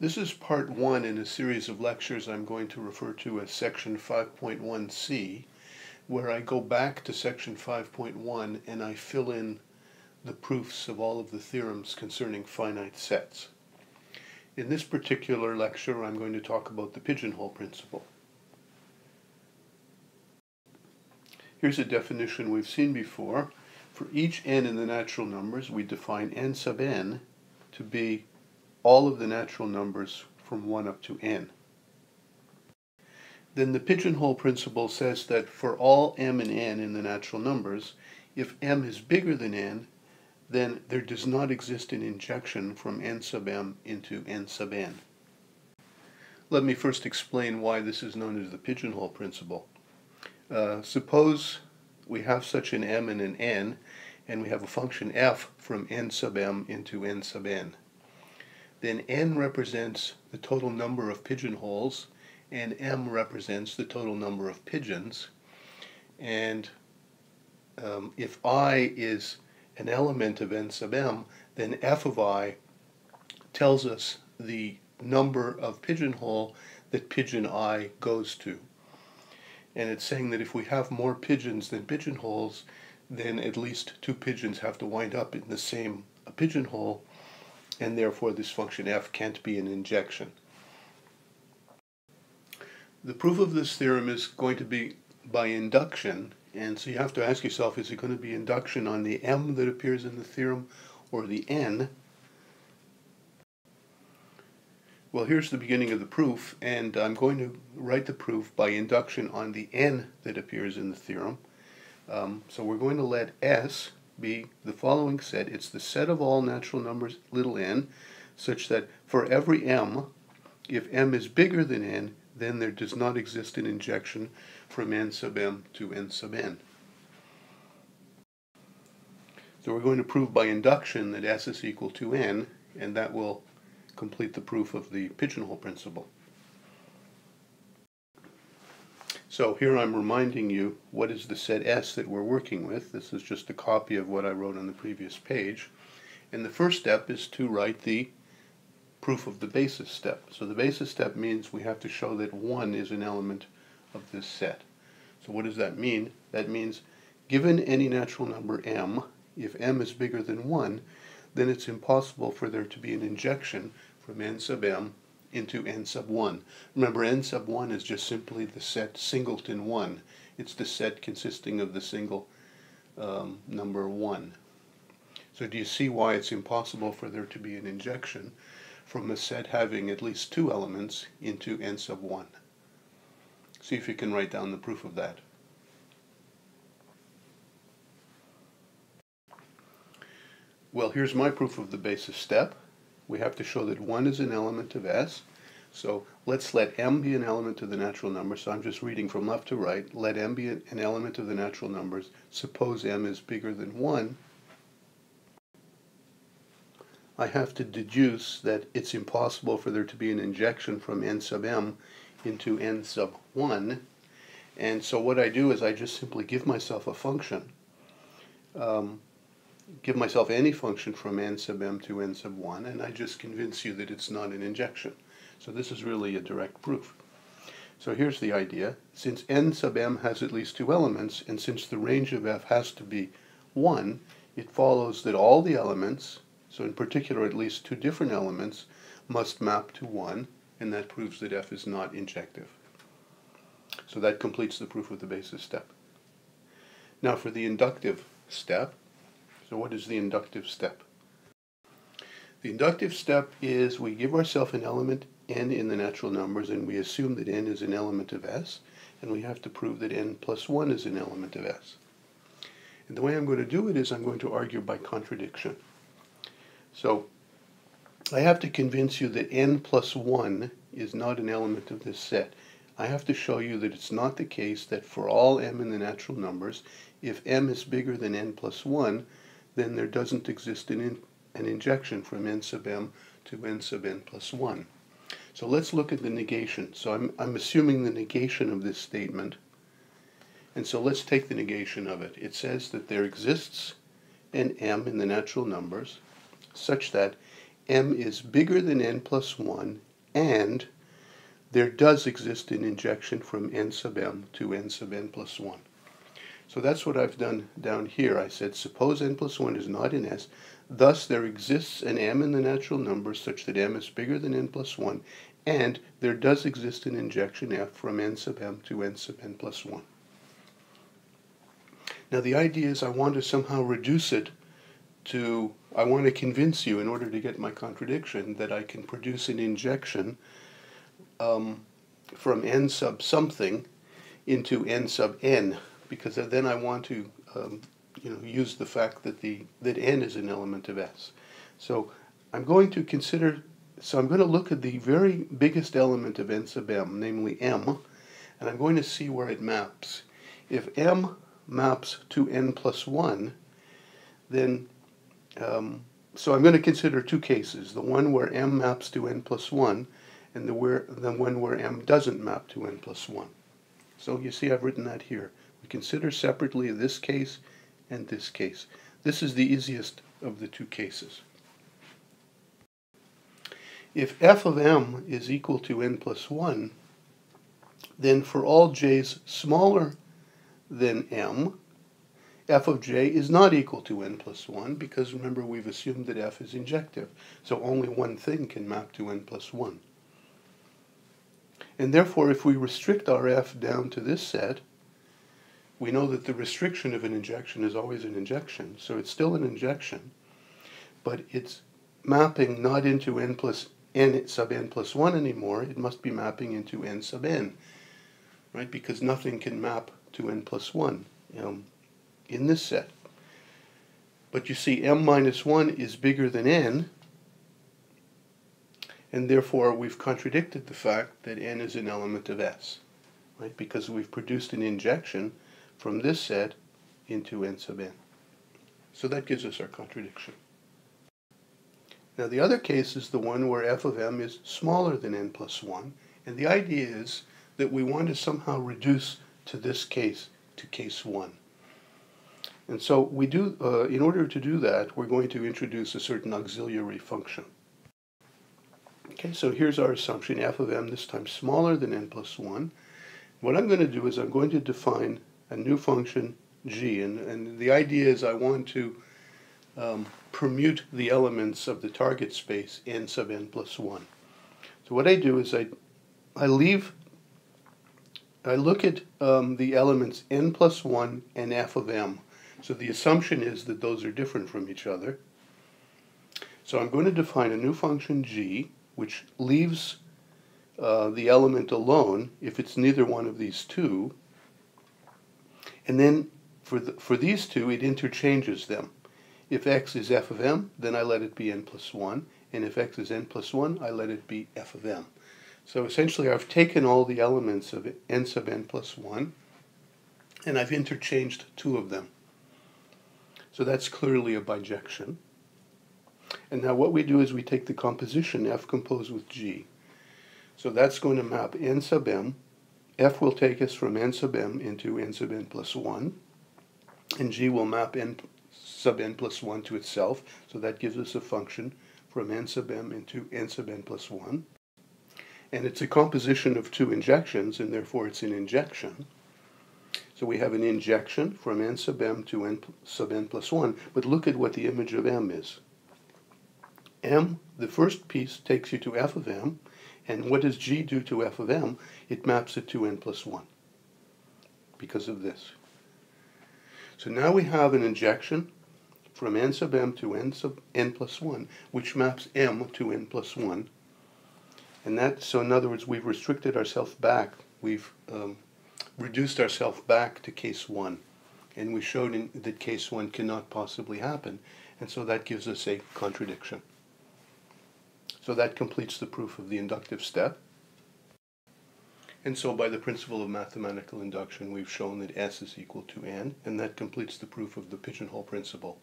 This is part one in a series of lectures I'm going to refer to as section 5.1c, where I go back to section 5.1 and I fill in the proofs of all of the theorems concerning finite sets. In this particular lecture, I'm going to talk about the pigeonhole principle. Here's a definition we've seen before. For each n in the natural numbers, we define n sub n to be all of the natural numbers from 1 up to n. Then the pigeonhole principle says that for all m and n in the natural numbers, if m is bigger than n, then there does not exist an injection from n sub m into n sub n. Let me first explain why this is known as the pigeonhole principle. Uh, suppose we have such an m and an n, and we have a function f from n sub m into n sub n then n represents the total number of pigeonholes, and m represents the total number of pigeons. And um, if i is an element of n sub m, then f of i tells us the number of pigeonhole that pigeon i goes to. And it's saying that if we have more pigeons than pigeonholes, then at least two pigeons have to wind up in the same pigeonhole, and therefore this function f can't be an injection. The proof of this theorem is going to be by induction, and so you have to ask yourself, is it going to be induction on the m that appears in the theorem or the n? Well, here's the beginning of the proof, and I'm going to write the proof by induction on the n that appears in the theorem. Um, so we're going to let s be the following set. It's the set of all natural numbers, little n, such that for every m, if m is bigger than n, then there does not exist an injection from n sub m to n sub n. So we're going to prove by induction that s is equal to n, and that will complete the proof of the pigeonhole principle. So here I'm reminding you what is the set S that we're working with. This is just a copy of what I wrote on the previous page. And the first step is to write the proof of the basis step. So the basis step means we have to show that 1 is an element of this set. So what does that mean? That means given any natural number m, if m is bigger than 1, then it's impossible for there to be an injection from n sub m into n sub 1. Remember, n sub 1 is just simply the set singleton 1. It's the set consisting of the single um, number 1. So do you see why it's impossible for there to be an injection from a set having at least two elements into n sub 1? See if you can write down the proof of that. Well, here's my proof of the basis step we have to show that 1 is an element of S. So let's let m be an element of the natural numbers. So I'm just reading from left to right. Let m be an element of the natural numbers. Suppose m is bigger than 1. I have to deduce that it's impossible for there to be an injection from n sub m into n sub 1. And so what I do is I just simply give myself a function. Um, give myself any function from n sub m to n sub 1, and I just convince you that it's not an injection. So this is really a direct proof. So here's the idea. Since n sub m has at least two elements, and since the range of f has to be 1, it follows that all the elements, so in particular at least two different elements, must map to 1, and that proves that f is not injective. So that completes the proof of the basis step. Now for the inductive step, so what is the inductive step? The inductive step is we give ourselves an element n in the natural numbers and we assume that n is an element of S and we have to prove that n plus 1 is an element of S. And the way I'm going to do it is I'm going to argue by contradiction. So I have to convince you that n plus 1 is not an element of this set. I have to show you that it's not the case that for all m in the natural numbers, if m is bigger than n plus 1, then there doesn't exist an, in, an injection from n sub m to n sub n plus 1. So let's look at the negation. So I'm, I'm assuming the negation of this statement. And so let's take the negation of it. It says that there exists an m in the natural numbers such that m is bigger than n plus 1 and there does exist an injection from n sub m to n sub n plus 1. So that's what I've done down here. I said suppose n plus 1 is not in S, thus there exists an m in the natural numbers such that m is bigger than n plus 1, and there does exist an injection f from n sub m to n sub n plus 1. Now the idea is I want to somehow reduce it to, I want to convince you in order to get my contradiction that I can produce an injection um, from n sub something into n sub n because then I want to um, you know, use the fact that, the, that n is an element of S. So I'm going to consider, so I'm going to look at the very biggest element of n sub m, namely m, and I'm going to see where it maps. If m maps to n plus 1, then, um, so I'm going to consider two cases, the one where m maps to n plus 1, and the, where, the one where m doesn't map to n plus 1. So you see I've written that here. We consider separately this case and this case. This is the easiest of the two cases. If f of m is equal to n plus 1, then for all j's smaller than m, f of j is not equal to n plus 1 because remember we've assumed that f is injective. So only one thing can map to n plus 1. And therefore if we restrict our f down to this set, we know that the restriction of an injection is always an injection. So it's still an injection, but it's mapping not into n plus n sub n plus 1 anymore. It must be mapping into n sub n, right? Because nothing can map to n plus 1 um, in this set. But you see, m minus 1 is bigger than n, and therefore we've contradicted the fact that n is an element of S, right? Because we've produced an injection from this set into n sub n. So that gives us our contradiction. Now the other case is the one where f of m is smaller than n plus 1, and the idea is that we want to somehow reduce to this case, to case 1. And so we do, uh, in order to do that, we're going to introduce a certain auxiliary function. Okay, so here's our assumption, f of m this time smaller than n plus 1. What I'm going to do is I'm going to define a new function g, and, and the idea is I want to um, permute the elements of the target space n sub n plus 1. So what I do is I, I leave I look at um, the elements n plus 1 and f of m. So the assumption is that those are different from each other. So I'm going to define a new function g, which leaves uh, the element alone if it's neither one of these two. And then for, the, for these two, it interchanges them. If x is f of m, then I let it be n plus 1. And if x is n plus 1, I let it be f of m. So essentially I've taken all the elements of n sub n plus 1 and I've interchanged two of them. So that's clearly a bijection. And now what we do is we take the composition f composed with g. So that's going to map n sub m. f will take us from n sub m into n sub n plus 1. And g will map n sub n plus 1 to itself. So that gives us a function from n sub m into n sub n plus 1 and it's a composition of two injections, and therefore it's an injection. So we have an injection from n sub m to n sub n plus 1, but look at what the image of m is. m, the first piece, takes you to f of m, and what does g do to f of m? It maps it to n plus 1, because of this. So now we have an injection from n sub m to n sub n plus 1, which maps m to n plus 1, and that, so in other words, we've restricted ourselves back. We've um, reduced ourselves back to case one. And we showed in, that case one cannot possibly happen. And so that gives us a contradiction. So that completes the proof of the inductive step. And so by the principle of mathematical induction, we've shown that S is equal to N, and that completes the proof of the pigeonhole principle.